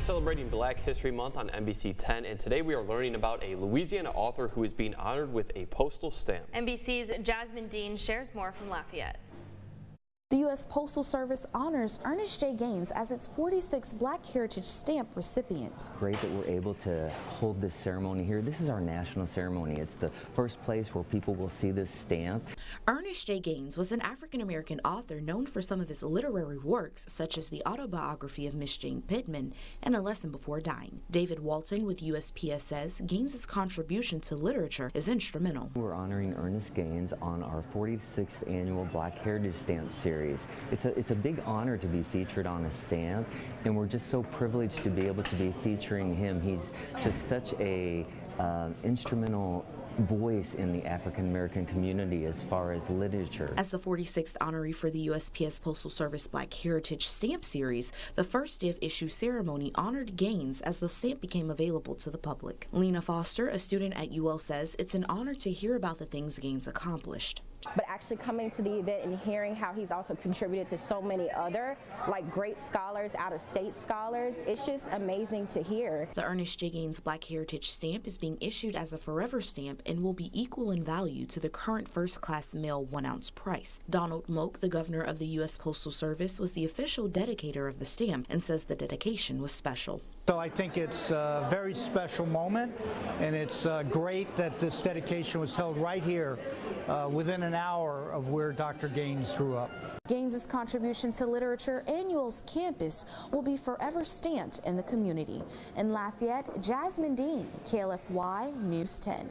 celebrating Black History Month on NBC 10, and today we are learning about a Louisiana author who is being honored with a postal stamp. NBC's Jasmine Dean shares more from Lafayette. The U.S. Postal Service honors Ernest J. Gaines as its 46th Black Heritage Stamp recipient. Great that we're able to hold this ceremony here. This is our national ceremony. It's the first place where people will see this stamp. Ernest J. Gaines was an African American author known for some of his literary works, such as the autobiography of Miss Jane Pittman and A Lesson Before Dying. David Walton with USPS says Gaines's contribution to literature is instrumental. We're honoring Ernest Gaines on our 46th annual Black Heritage Stamp series series. It's a, it's a big honor to be featured on a stamp, and we're just so privileged to be able to be featuring him. He's just such a uh, instrumental voice in the African American community as far as literature. As the 46th honoree for the USPS Postal Service Black Heritage Stamp Series, the first day of issue ceremony honored Gaines as the stamp became available to the public. Lena Foster, a student at UL, says it's an honor to hear about the things Gaines accomplished but actually coming to the event and hearing how he's also contributed to so many other like great scholars, out of state scholars, it's just amazing to hear. The Ernest J. Gaines Black Heritage Stamp is being issued as a forever stamp and will be equal in value to the current first class mail one ounce price. Donald Moak, the governor of the U.S. Postal Service, was the official dedicator of the stamp and says the dedication was special. So I think it's a very special moment, and it's uh, great that this dedication was held right here uh, within an hour of where Dr. Gaines grew up. Gaines's contribution to literature and UL's campus will be forever stamped in the community. In Lafayette, Jasmine Dean, KLFY News 10.